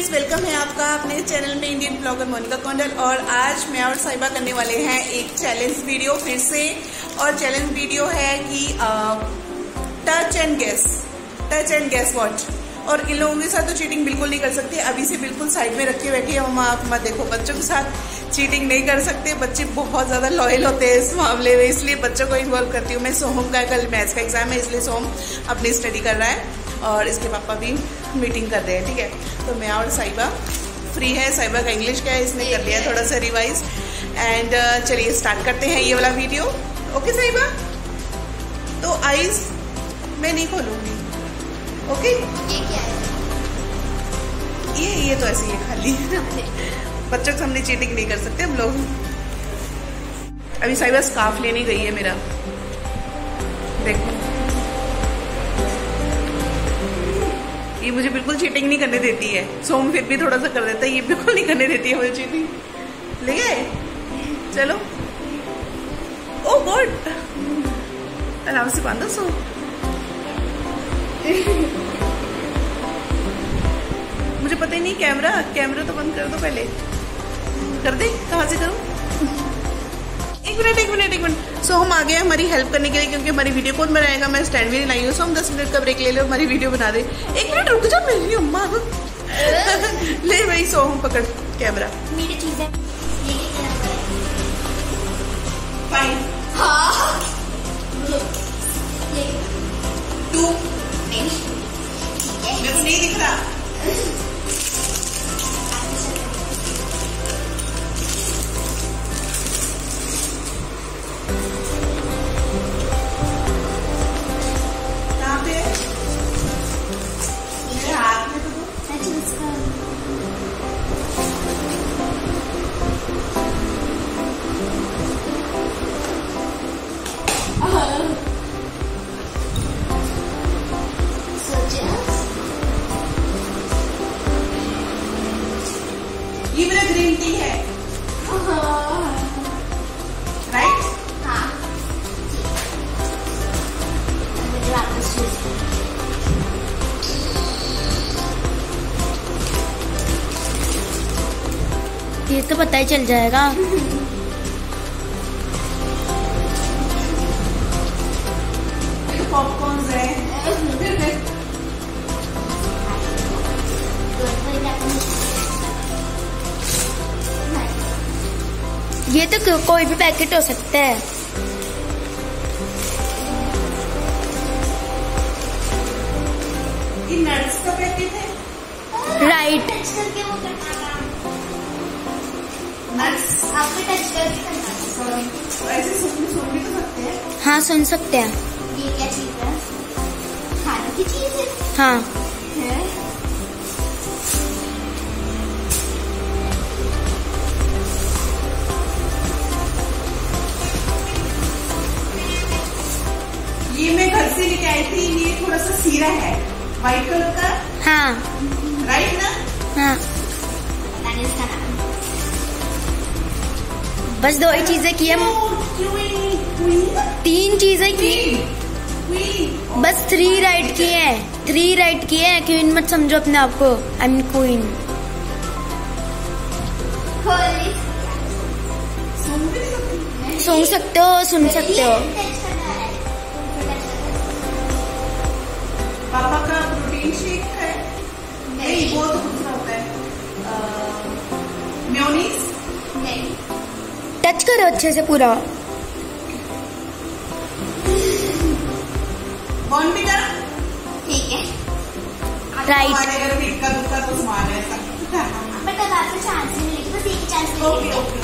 Friends welcome है आपका अपने चैनल में इंडियन ब्लॉगर मोनिका कौंडल और आज मैं और साहिबा करने वाले हैं एक चैलेंज वीडियो फिर से। और चैलेंज वीडियो है कि touch and guess touch and guess watch और इन लोगों के साथ तो चीटिंग बिल्कुल नहीं कर सकते, अभी से बिल्कुल साइड में रख बैठी है मम्मा आप मत देखो, बच्चों के साथ चीटिंग नहीं कर सकते, बच्चे बहुत ज़्यादा लॉयल होते हैं इस मामले में, इसलिए बच्चों को इन्वॉल्व करती हूँ मैं। सोहम का कल मैथ्स का एग्ज़ाम है, इसलिए सोहम अपनी स्टडी कर रहा है और इसके पापा भी मीटिंग कर रहे हैं ठीक है? तो मैं और साइबा फ्री है। साइबा का इंग्लिश का है? इसने कर लिया थोड़ा सा रिवाइज एंड uh, चलिए स्टार्ट करते हैं ये वाला वीडियो ओके साइबा तो आईज मैं नहीं खोलूँगी। ओके ये क्या है? ये ये तो ऐसे ही है खाली। बच्चों के सामने चीटिंग नहीं कर सकते हम लोग। अभी साइबा स्काफ लेने गई है मेरा। देखो। ये मुझे बिल्कुल चीटिंग नहीं करने देती है। सोम फिर भी थोड़ा सा कर देता है। ये बिल्कुल नहीं करने देती है मुझे चीटिंग ले गए? चलो। ओ गॉड आराम से बांधो सो। मुझे पता ही नहीं कैमरा कैमरा तो बंद कर दो पहले। कर दे, कहाँ से करूँ? मिनट, एक मिनट एक मिनट। सो हम आ गए हमारी हेल्प करने के लिए क्योंकि हमारी वीडियो कौन बनाएगा मैं स्टैंड भी नहीं लाई हूँ। सो हम दस मिनट का ब्रेक ले लो हमारी वीडियो बना दे। एक मिनट, रुक जाओ मेरी अम्मा ले भाई, सो हम पकड़ कैमरा मेरी चीज़ ये मेरा ग्रीन टी है। राइट हाँ मुझे वापस चूज़ ये तो पता ही चल जाएगा। पॉपकॉर्न है ये तो कोई भी पैकेट हो सकता है। ये नट्स का पैकेट है? राइट टच करके वो करना आपको टच करके करना सॉरी ऐसे सुन सुन भी तो सकते हैं। हाँ सुन सकते हैं। क्या चीज़ है? खाने की चीज़ है। हाँ। है? ये मैं घर से लेके आई थी ये थोड़ा सा सीरा है व्हाइट कलर का। हाँ। राइट ना? हाँ। बस दो ही चीज़ें की हम तीन चीज़ें की। बस थ्री राइट की है। थ्री राइट की है क्वीन मत समझो अपने आप को आई एम क्वीन सुन सकती हो सुन सकते हो। पापा का प्रोटीन शेक है। नहीं वो तो दूसरा होता है। म्योनीस नहीं टच करो अच्छे से पूरा। ठीक है। राइट तो है बट अब आपको चांस नहीं मिलेगी बस एक चांस मिलेगी।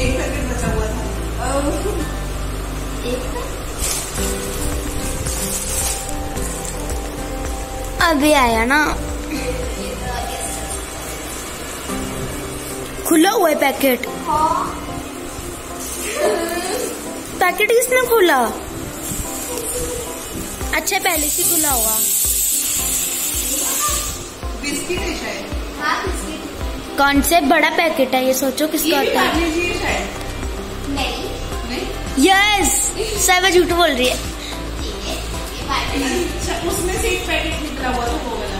एक पैकेट बचा हुआ था एक अभी आया ना। खुला हुआ है पैकेट। हाँ पैकेट किसने खोला? अच्छा पहले से खुला हुआ। बिस्किट है शायद। हाँ कौन से बड़ा पैकेट है ये सोचो किसका होता है। पार्ले जी शायद। नहीं। नहीं? यस साइबा झूठ बोल रही है। अच्छा उसमें से एक पैकेट निकला हुआ तो वो वाला।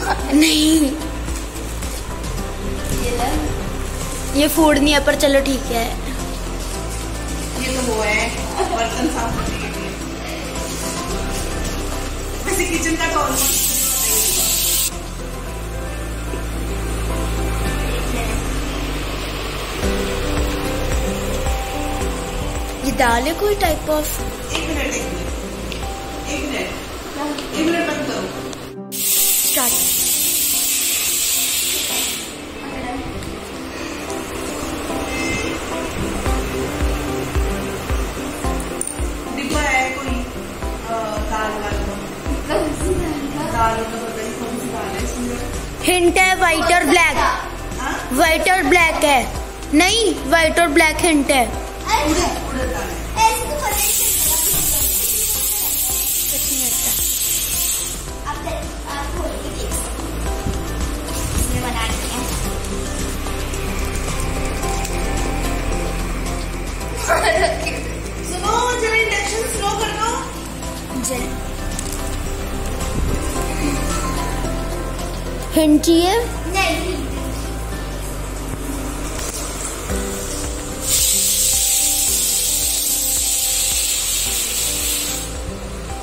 का नहीं। ये ये फ़ूड नहीं है पर चलो ठीक है। ये तो वो है बर्तन साफ़ करने के लिए वैसे किचन का तो ये दाल है कोई टाइप ऑफ़ एक मिनट एक मिनट एक मिनट। एक मिनट बंद करो। स्टार्ट हिंट है व्हाइट और ब्लैक व्हाइट और ब्लैक है. नहीं व्हाइट और ब्लैक हिंट है. सुनो जरा इंडक्शन स्लो कर दो। हिंट चाहिए नहीं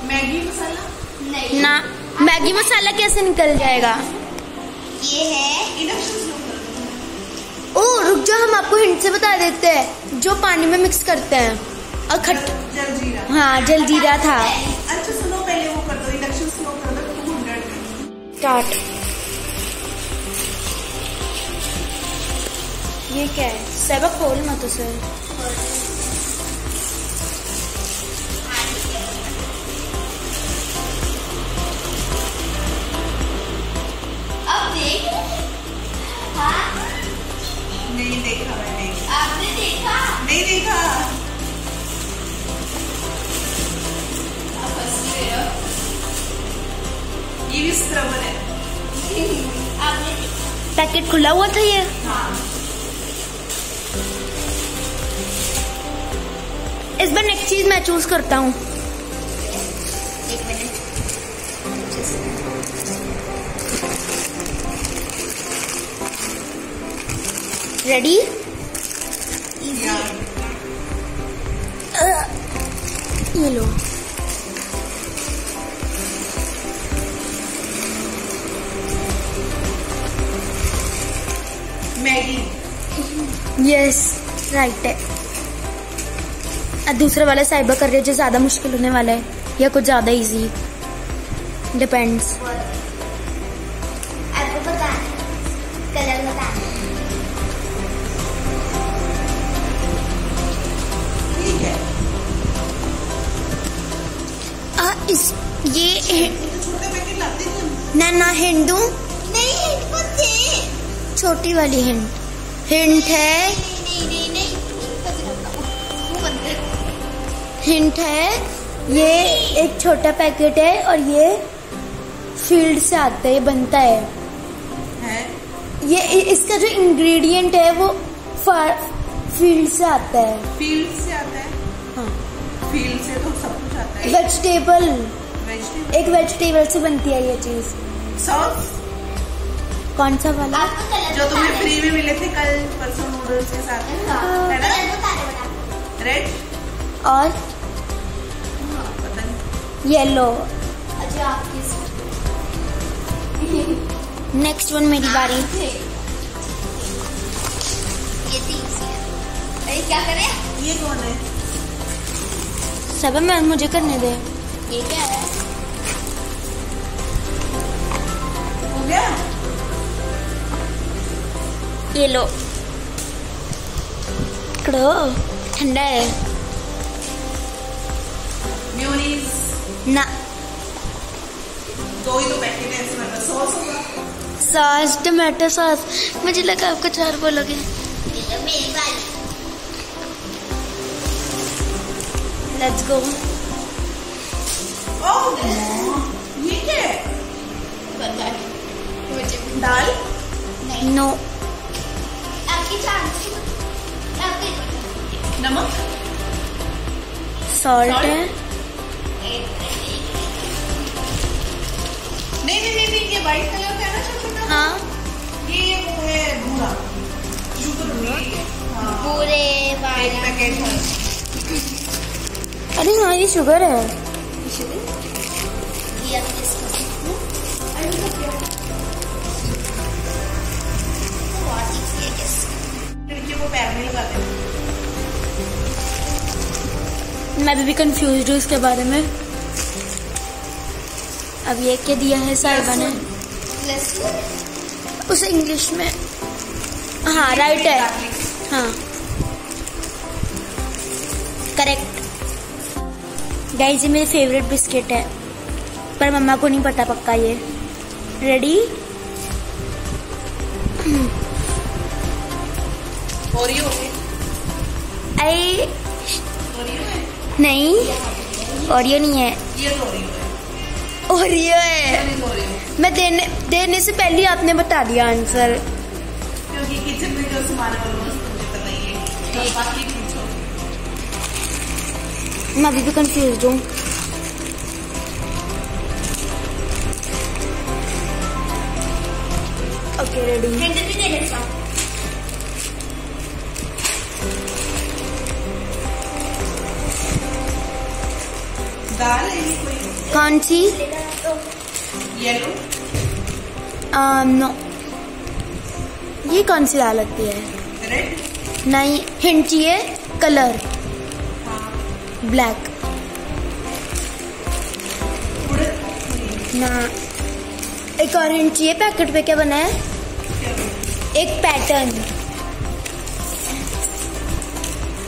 मैगी मसाला? नहीं। ना मैगी मसाला कैसे निकल जाएगा? ये है ओ रुक जाओ हम आपको हिंट से बता देते हैं। जो पानी में मिक्स करते हैं। और खट जलजीरा। हाँ जलजीरा था। अच्छा सुनो पहले वो कर दो इंडक्शन स्लो कर दो स्टार्ट ये क्या है? सब खोल मत उसे। अब देख। हाँ? नहीं देखा मैंने। आपने देखा? नहीं देखा। ये भी स्क्रबर है। आपने पैकेट खुला हुआ था ये? हाँ। इस बार नेक्स्ट चीज़ मैं चूज़ करता हूँ। एक मिनट रेडी ये लो। मैगी। यस राइट है। दूसरा वाला साइबर कर रहे जो ज़्यादा मुश्किल होने वाला है? या कुछ ज़्यादा इजी डिपेंड्स है इस ये नहीं ना ना हिंदू? नहीं छोटी वाली हिंट। हिंट है हिंट है ये एक छोटा पैकेट है और ये फ़ील्ड से आता है ये बनता है। है? ये इसका जो इंग्रेडिएंट है वो फ़ील्ड से आता है। फ़ील्ड से आता है? हाँ। फ़ील्ड से तो सब कुछ आता है। वेजिटेबल वेजिटेबल एक वेजिटेबल से बनती है ये चीज़। सॉस कौन सा वाला? जो तुम्हें फ्री में मिले थे कल परसों नूडल्स के साथ हाँ, है। ना? बता रेड और येलो नेक्स्ट वन मेरी बारी। ये तीसरी अरे क्या करें? ये कौन है? सब मैं मुझे करने दे। ये क्या है? हो गया? ये लो ठंडा है। म्यूनीस ना। दो ही तो बस सॉस होगा। Sauce tomato sauce. मुझे लगा आप कुछ और बोलोगे तो लेट्स गो ओह ये क्या है? पता है मुझे दाल? नहीं। नो आपकी चांस आपकी नमक? सॉल्ट है। नहीं नहीं नहीं नहीं ये कलर का है ना छोटा हाँ। ये वो है भूरा। फ्री है। अरे हाँ ये शुगर है। ये आप लगाते हैं मैं भी कंफ्यूज हूँ इसके बारे में। अब ये क्या दिया है साहिबा ने उसे इंग्लिश में। हाँ राइट है। हाँ। करेक्ट गाइस ये मेरी फेवरेट बिस्किट है। पर मम्मा को नहीं पता पक्का ये। रेडी ओरियो आई ओरियो नहीं। ओरियो नहीं है। है ओरियो है। ये तो मैं देने देने से पहले ही आपने बता दिया आंसर क्योंकि किचन में जो सामान है वो ही। है मैं अभी भी कंफ्यूज हूँ। ओके रेडी हैंडल भी दाल है। कोई कौन सी? येलो नो ये कौन सी दाल लगती है? रेड नहीं हिंट चाहिए कलर हाँ. ब्लैक उड़द ना. एक और हिंट चाहिए पैकेट पे क्या बना है? एक पैटर्न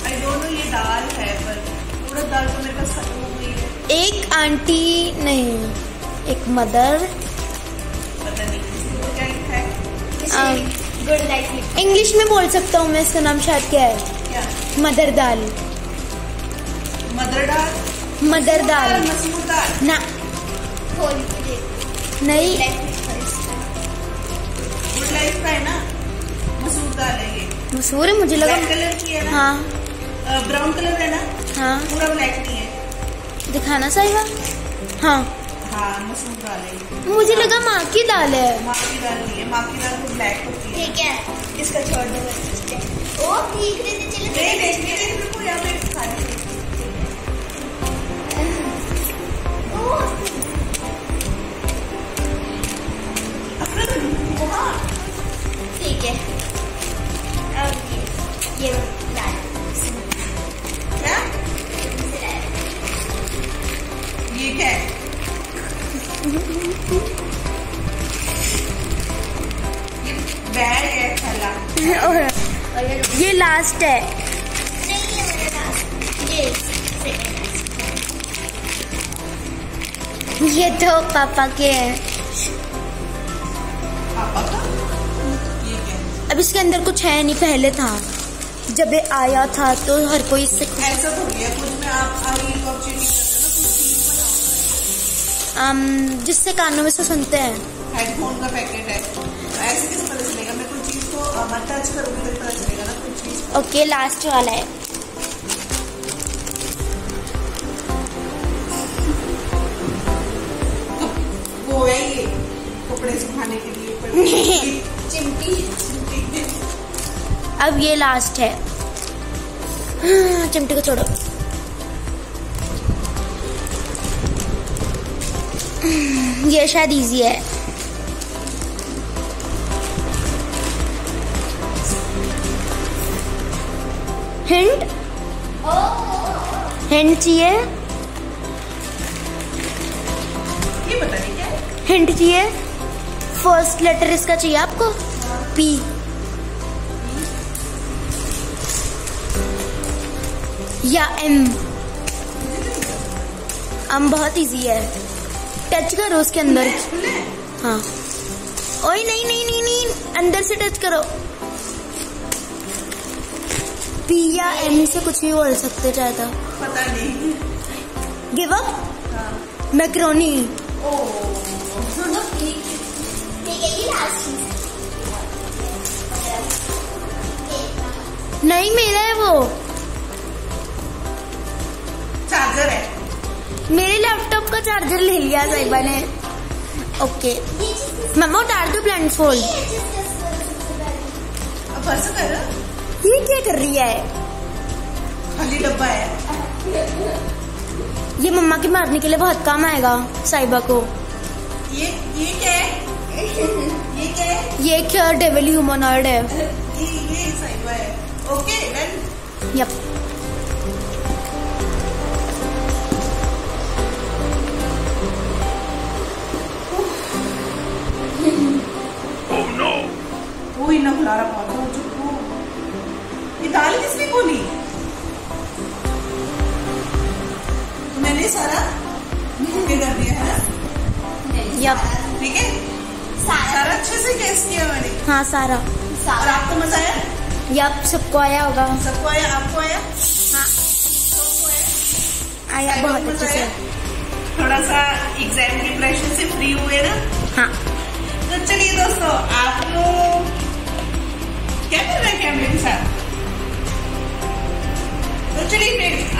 आई डोंट नो ये दाल है पर उड़द दाल तो मेरे पास हो है। एक आंटी नहीं एक मदर। है Um, इंग्लिश में? बोल सकता हूँ मैं इसका नाम शायद क्या है? क्या? मदर दाल। मदर दाल? मदर दाल। ना। नहीं। है मसूर है मुझे लगा ब्लैक कलर है ना? हाँ। ब्राउन कलर है ना? हाँ। पूरा ब्लैक दिखाना साहिबा हाँ? हाँ। मसूर दाल है। मुझे लगा माँ की दाल है। माँ की दाल नहीं है माँ की दाल तो ब्लैक होती है। ठीक है। इसका छोड़ दो ओ ठीक देते चले। नहीं देखने के लिए को यहाँ पे खाने ओ। ठीक है। अब ये ये ये क्या है। ये बैग है थैला। ये ये लास्ट है। नहीं मेरा डाल ये ये तो पापा के हैं। पापा का? ये क्या अब इसके अंदर कुछ है नहीं पहले था। जब ये आया था तो हर कोई इससे ऐसा तो गया कुछ में आप जिससे कानों में से सुनते हैं। हेडफोन का पैकेट है। तो ऐसे कैसे पता चलेगा? मैं कोई चीज़ को अ, मैं टच करूँगी तो पता चलेगा ना? कुछ चीज़ ओके लास्ट वाला है। वो है ये कपड़े सुखाने के लिए चिमटी चिमटी। अब ये लास्ट है। हाँ, चिमटी को छोड़ो। ये शायद इजी है। हिंट हिंट चाहिए? हिंट चाहिए? फ़र्स्ट लेटर इसका चाहिए आपको? पी या एम एम बहुत इजी है। टच करो उसके अंदर। हाँ। ओए नहीं नहीं नहीं नहीं अंदर से टच करो। पी या एम से कुछ भी बोल सकते चाहे तो पता नहीं। गिव अप हाँ। मैक्रोनी। नहीं मेरा है वो। चार्जर है। मेरे लैपटॉप का चार्जर ले लिया साहिबा ने। ओके मम्मा उतार दो प्लांट फोल्ड ये क्या कर रही है? खाली डब्बा है। ये मम्मा के मारने के लिए बहुत काम आएगा साहिबा को। ये ये क्या है? ये क्या है? ये एक डेवल ह्यूमनॉइड है। ये ये साइड है। ओके डन यप वो इतना बुला रहा पौधा हो। चुका ये दाल किसने खोली? मैंने सारा कर दिया है ना? ठीक है? सारा। अच्छे से टेस्ट किया मैंने। हाँ सारा। और आपको मज़ा आया? यप सबको आया होगा। सबको आया? आपको आया? हाँ। सबको आया? आया बहुत अच्छे से। थोड़ा सा एग्ज़ाम की प्रेशर से फ्री हुए ना? हाँ। तो चलिए दोस्तों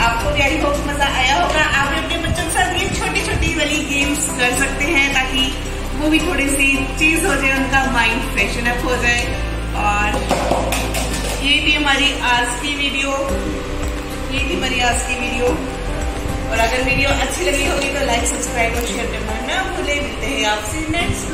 आपको आई होप मज़ा आया होगा। आप भी अपने बच्चों के साथ ये छोटी छोटी वाली गेम्स कर सकते हैं ताकि वो भी थोड़ी सी चीज़ हो जाए, उनका माइंड फ्रेशन अप हो जाए। और ये थी हमारी आज की वीडियो ये थी हमारी आज की वीडियो और अगर वीडियो अच्छी लगी होगी तो लाइक सब्सक्राइब और शेयर करना ना भूले। मिलते हैं आपसे नेक्स्ट